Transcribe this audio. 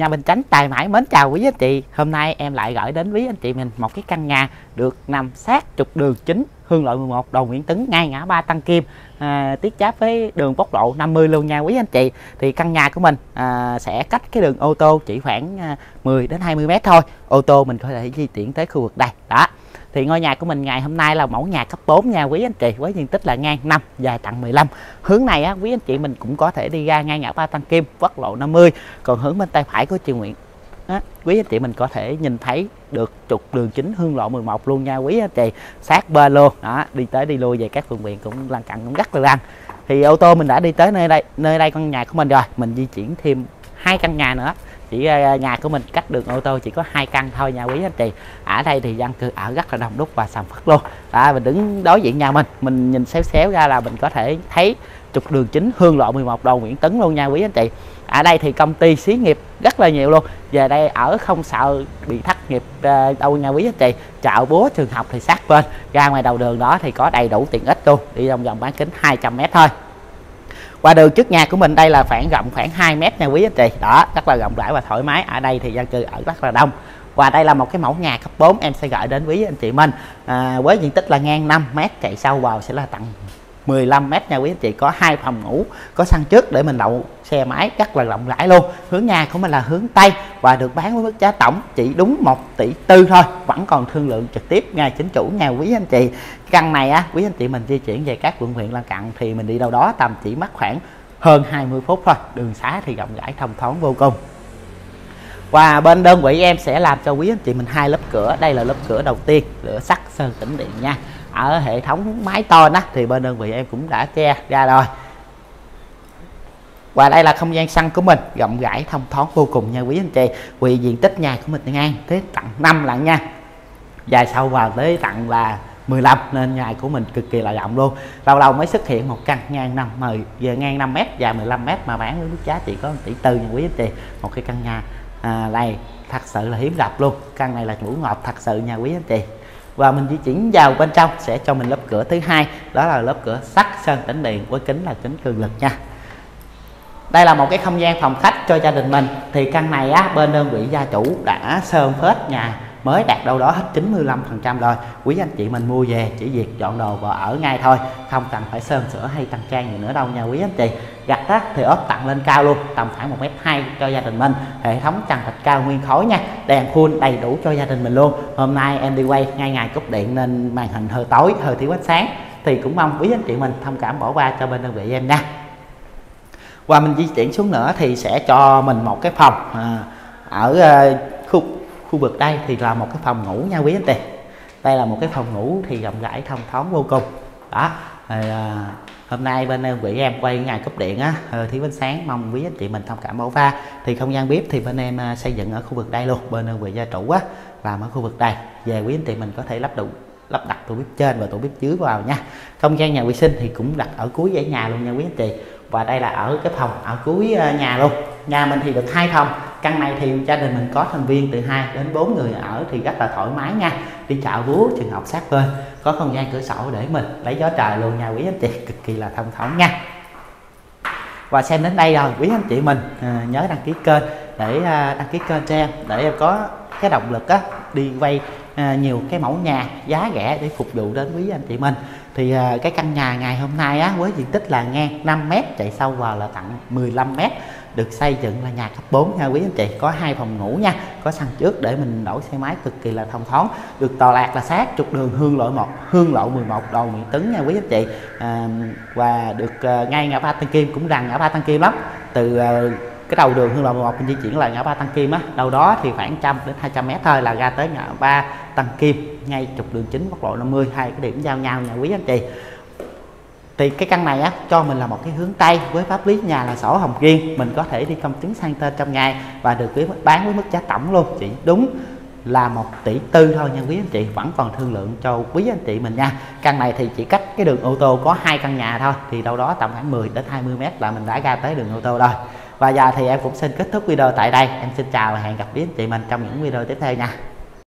Nhà Bình Chánh Tài Mãi mến chào quý anh chị. Hôm nay em lại gửi đến quý anh chị mình một cái căn nhà được nằm sát trục đường chính Hương Lợi 11 Đầu Nguyễn Tấn ngay ngã ba Tăng Kim. À, Tiếp giáp với đường quốc lộ 50 luôn nha quý anh chị. Thì căn nhà của mình à, sẽ cách cái đường ô tô chỉ khoảng à, 10 đến 20 mét thôi. Ô tô mình có thể di chuyển tới khu vực đây. Đó thì ngôi nhà của mình ngày hôm nay là mẫu nhà cấp 4 nha quý anh chị với diện tích là ngang 5 dài tặng 15 hướng này á quý anh chị mình cũng có thể đi ra ngay ngã ba Tăng Kim quốc lộ 50 còn hướng bên tay phải của chị Nguyễn á, quý anh chị mình có thể nhìn thấy được trục đường chính hương lộ 11 luôn nha quý anh chị. Sát bên luôn đó đi tới đi lui về các phường viện cũng lăn cặn cũng rất là lăn thì ô tô mình đã đi tới nơi đây nơi đây căn nhà của mình rồi mình di chuyển thêm hai căn nhà nữa. Chỉ ờ, nhà của mình cách đường ô tô chỉ có hai căn thôi nha quý anh chị. Ở đây thì dân cư ở rất là đông đúc và sầm phất luôn. À, mình đứng đối diện nhà mình mình nhìn xéo xéo ra là mình có thể thấy trục đường chính hương lộ 11 đầu Nguyễn Tấn luôn nha quý anh chị. Ở đây thì công ty xí nghiệp rất là nhiều luôn. Về đây ở không sợ bị thất nghiệp ờ, đâu nha quý anh chị. Chợ búa trường học thì sát bên. Ra ngoài đầu đường đó thì có đầy đủ tiện ích luôn. Đi vòng vòng bán kính 200 m thôi qua đường trước nhà của mình đây là khoảng rộng khoảng 2 mét nha quý anh chị. Đó rất là rộng rãi và thoải mái. Ở đây thì dân cư ở rất là đông. Và đây là một cái mẫu nhà cấp 4 em sẽ gửi đến quý anh chị mình. À, với diện tích là ngang 5 mét chạy sâu vào sẽ là tặng 15 mét nha quý anh chị, có hai phòng ngủ, có sân trước để mình đậu xe máy rất là rộng rãi luôn. Hướng nhà của mình là hướng tây và được bán với mức giá tổng chỉ đúng 1 tỷ tư thôi, vẫn còn thương lượng trực tiếp ngay chính chủ nhà quý anh chị. Căn này á, quý anh chị mình di chuyển về các quận huyện lân cận thì mình đi đâu đó tầm chỉ mất khoảng hơn 20 phút thôi, đường xá thì rộng rãi, thông thoáng vô cùng. Và bên đơn vị em sẽ làm cho quý anh chị mình hai lớp cửa, đây là lớp cửa đầu tiên, lửa sắt sơn tĩnh điện nha ở hệ thống máy to á thì bên đơn vị em cũng đã che ra rồi. Và đây là không gian sân của mình rộng rãi thông thoáng vô cùng nha quý anh chị. Vì diện tích nhà của mình ngang tới tận 5 lận nha. Dài sâu vào tới tận là 15 nên nhà của mình cực kỳ là rộng luôn. Lâu lâu mới xuất hiện một căn ngang 5 mời giờ ngang 5 mét dài 15 mét mà bán với mức giá chỉ có 1 tỷ tư nha quý anh chị. Một cái căn nhà à, này thật sự là hiếm gặp luôn. Căn này là ngủ ngọt thật sự nha quý anh chị và mình di chuyển vào bên trong, sẽ cho mình lớp cửa thứ hai. Đó là lớp cửa sắt sơn tĩnh điện với kính là kính cường lực nha. Đây là một cái không gian phòng khách cho gia đình mình. Thì căn này á, bên đơn vị gia chủ đã sơn phết nhà mới đạt đâu đó hết 95% rồi. Quý anh chị mình mua về chỉ việc dọn đồ và ở ngay thôi. Không cần phải sơn sửa hay tăng trang gì nữa đâu nha quý anh chị. Gạch á, thì ốp tặng lên cao luôn tầm khoảng 1m2 cho gia đình mình. Hệ thống trần thạch cao nguyên khối nha. Đèn full đầy đủ cho gia đình mình luôn. Hôm nay em đi quay ngay ngày cúp điện nên màn hình hơi tối hơi thiếu ánh sáng. Thì cũng mong quý anh chị mình thông cảm bỏ qua cho bên đơn vị em nha. Qua mình di chuyển xuống nữa thì sẽ cho mình một cái phòng à, ở à, khu khu vực đây thì là một cái phòng ngủ nha quý anh chị đây là một cái phòng ngủ thì rộng rãi thông thoáng vô cùng. Đó thì, à, hôm nay bên à, đơn vị em quay ngày cấp điện á ờ, thiếu ánh sáng mong quý anh chị mình thông cảm bỏ pha. Thì không gian bếp thì bên em à, xây dựng ở khu vực đây luôn bên à, đơn vị gia chủ á làm ở khu vực đây. Về quý anh chị mình có thể lắp đủ lắp đặt tủ bếp trên và tủ bếp dưới vào nha. Không gian nhà vệ sinh thì cũng đặt ở cuối dãy nhà luôn nha quý anh chị. Và đây là ở cái phòng ở cuối nhà luôn. Nhà mình thì được hai phòng căn này thì gia đình mình có thành viên từ 2 đến 4 người ở thì rất là thoải mái nha. Đi chợ búa trường học sát bên có không gian cửa sổ để mình lấy gió trời luôn nha quý anh chị cực kỳ là thông thoáng nha. Và xem đến đây rồi quý anh chị mình à, nhớ đăng ký kênh để à, đăng ký kênh cho em để em có cái động lực á đi vay à, nhiều cái mẫu nhà giá rẻ để phục vụ đến quý anh chị mình. Thì à, cái căn nhà ngày hôm nay á với diện tích là ngang 5 mét chạy sâu vào là tặng 15 mét được xây dựng là nhà cấp 4 nha quý anh chị. Có hai phòng ngủ nha. Có sân trước để mình đổ xe máy cực kỳ là thông thoáng. Được tọa lạc là sát trục đường hương lộ 1 hương lộ 11 đầu Nguyễn Tấn nha quý anh chị. À, và được à, ngay ngã ba Tân Kim cũng gần ngã ba Tân Kim lắm. Từ à, cái đầu đường hương lộ 11 mình di chuyển là ngã ba Tân Kim á. Đâu đó thì khoảng trăm đến 200 mét thôi là ra tới ngã ba Tân Kim ngay trục đường chính quốc lộ 50 hai cái điểm giao nhau nha quý anh chị thì cái căn này á, cho mình là một cái hướng tây với pháp lý nhà là sổ hồng riêng mình có thể đi công chứng sang tên trong ngày và được với bán với mức giá tổng luôn. Chỉ đúng là một tỷ tư thôi nha quý anh chị, vẫn còn thương lượng cho quý anh chị mình nha. Căn này thì chỉ cách cái đường ô tô có hai căn nhà thôi, thì đâu đó tầm khoảng 10 đến 20 mét là mình đã ra tới đường ô tô rồi. Và giờ thì em cũng xin kết thúc video tại đây. Em xin chào và hẹn gặp quý anh chị mình trong những video tiếp theo nha.